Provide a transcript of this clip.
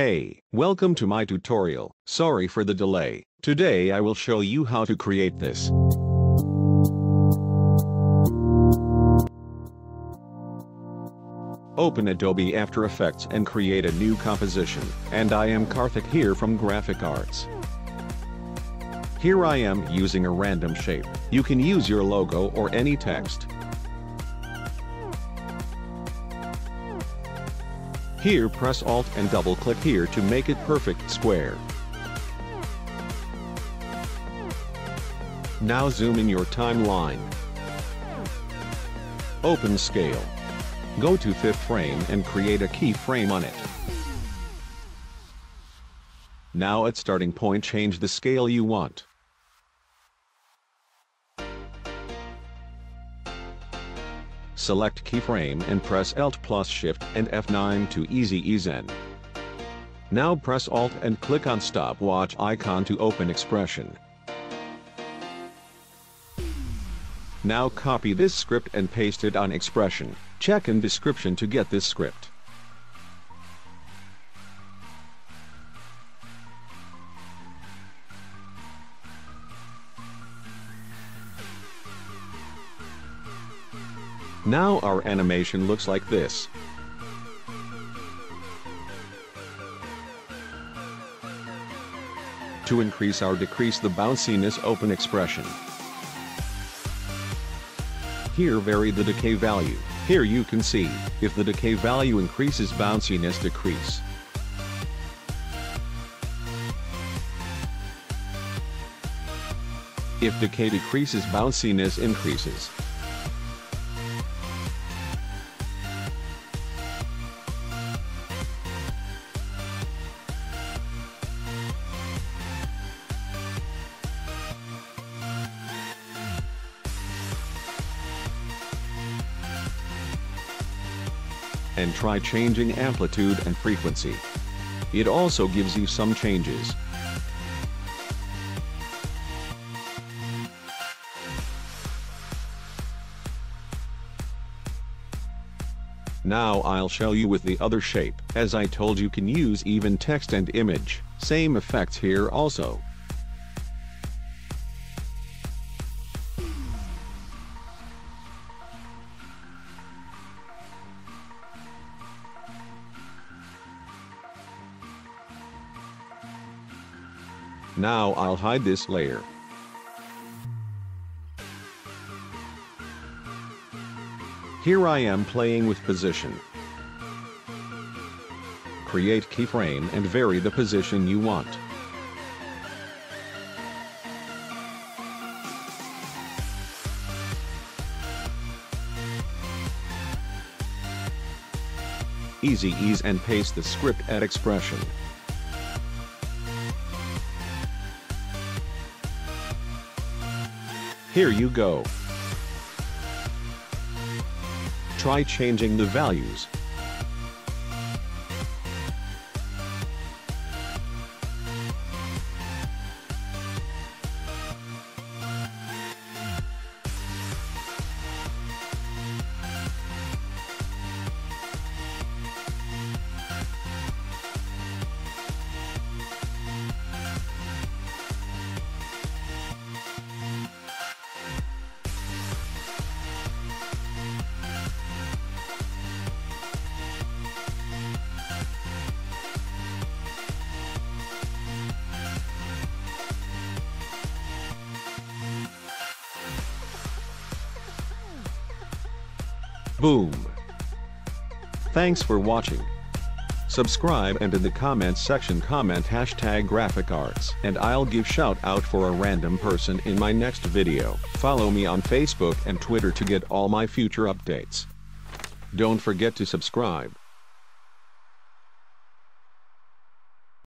Hey, welcome to my tutorial. Sorry for the delay. Today I will show you how to create this. Open Adobe After Effects and create a new composition. And I am Karthik here from Graphik Artz. Here I am using a random shape. You can use your logo or any text. Here press Alt and double click here to make it perfect square. Now zoom in your timeline. Open scale. Go to fifth frame and create a keyframe on it. Now at starting point change the scale you want. Select keyframe and press Alt plus Shift and F9 to easy ease in. Now press Alt and click on stopwatch icon to open expression. Now copy this script and paste it on expression. Check in description to get this script. Now our animation looks like this. To increase or decrease the bounciness open expression. Here vary the decay value. Here you can see, if the decay value increases bounciness decrease. If decay decreases bounciness increases. And try changing amplitude and frequency. It also gives you some changes. Now I'll show you with the other shape. As I told you can use even text and image. Same effects here also. Now I'll hide this layer. Here I am playing with position. Create keyframe and vary the position you want. Easy ease and paste the script at expression. Here you go. Try changing the values. Boom. Thanks for watching. Subscribe and in the comments section comment hashtag Graphik Artz and I'll give shout out for a random person in my next video. Follow me on Facebook and Twitter to get all my future updates. Don't forget to subscribe.